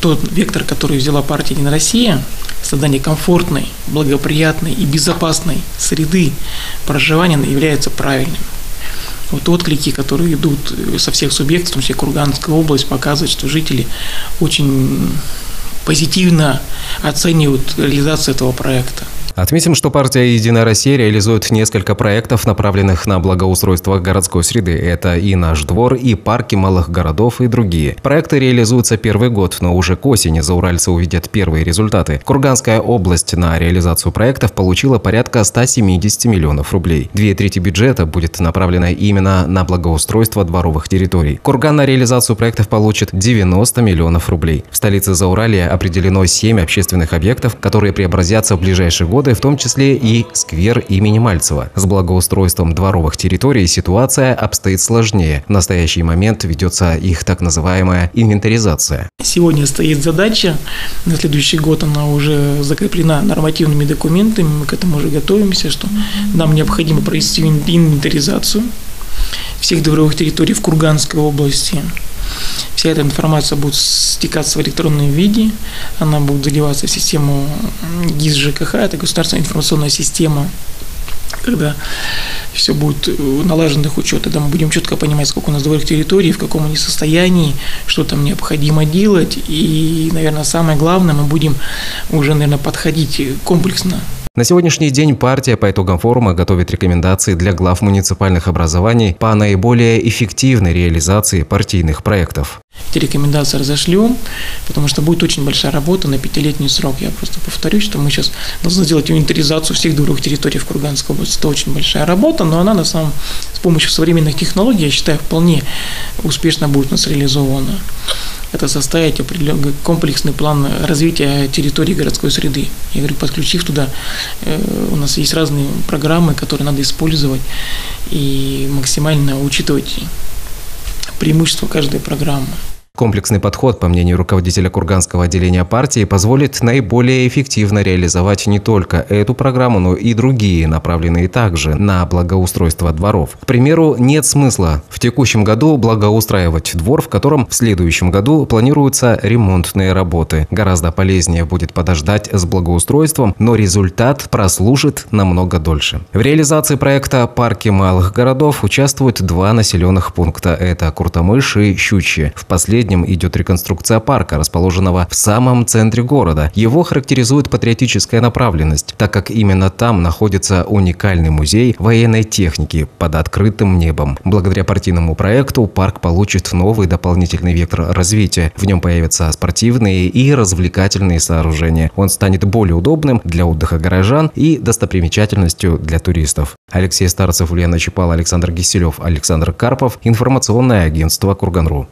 тот вектор, который взяла партия «Единая Россия», создание комфортной, благоприятной и безопасной среды проживания является правильным. Вот отклики, которые идут со всех субъектов, в том числе Курганская область, показывают, что жители очень позитивно оценивают реализацию этого проекта. Отметим, что партия «Единая Россия» реализует несколько проектов, направленных на благоустройство городской среды. Это и «Наш двор», и парки малых городов, и другие. Проекты реализуются первый год, но уже к осени зауральцы увидят первые результаты. Курганская область на реализацию проектов получила порядка 170 миллионов рублей. Две трети бюджета будет направлено именно на благоустройство дворовых территорий. Курган на реализацию проектов получит 90 миллионов рублей. В столице Зауралья определено 7 общественных объектов, которые преобразятся в ближайшие годы годы, в том числе и сквер имени Мальцева. С благоустройством дворовых территорий ситуация обстоит сложнее. В настоящий момент ведется их так называемая инвентаризация. Сегодня стоит задача, на следующий год она уже закреплена нормативными документами, мы к этому уже готовимся, что нам необходимо провести инвентаризацию всех дворовых территорий в Курганской области, Вся эта информация будет стекаться в электронном виде, она будет заливаться в систему ГИС ЖКХ, это государственная информационная система, когда все будет налажено их учет, тогда мы будем четко понимать, сколько у нас дворовых территорий, в каком они состоянии, что там необходимо делать. И, наверное, самое главное, мы будем уже, наверное, подходить комплексно на сегодняшний день партия по итогам форума готовит рекомендации для глав муниципальных образований по наиболее эффективной реализации партийных проектов. Эти рекомендации разошлем, потому что будет очень большая работа на пятилетний срок. Я просто повторюсь, что мы сейчас должны сделать инвентаризацию всех дворовых территорий в Курганской области. Это очень большая работа, но она на самом с помощью современных технологий, я считаю, вполне успешно будет у нас реализована это составить определенный комплексный план развития территории городской среды. Я говорю, подключив туда, э, у нас есть разные программы, которые надо использовать и максимально учитывать преимущества каждой программы. Комплексный подход, по мнению руководителя Курганского отделения партии, позволит наиболее эффективно реализовать не только эту программу, но и другие, направленные также на благоустройство дворов. К примеру, нет смысла в текущем году благоустраивать двор, в котором в следующем году планируются ремонтные работы. Гораздо полезнее будет подождать с благоустройством, но результат прослужит намного дольше. В реализации проекта «Парки малых городов» участвуют два населенных пункта. Это Куртамыш и Щучье. В последнем последнем идет реконструкция парка, расположенного в самом центре города. Его характеризует патриотическая направленность, так как именно там находится уникальный музей военной техники под открытым небом. Благодаря партийному проекту парк получит новый дополнительный вектор развития. В нем появятся спортивные и развлекательные сооружения. Он станет более удобным для отдыха горожан и достопримечательностью для туристов. Алексей Старцев, Ульяна Чапал, Александр Киселев, Александр Карпов. Информационное агентство Курганру.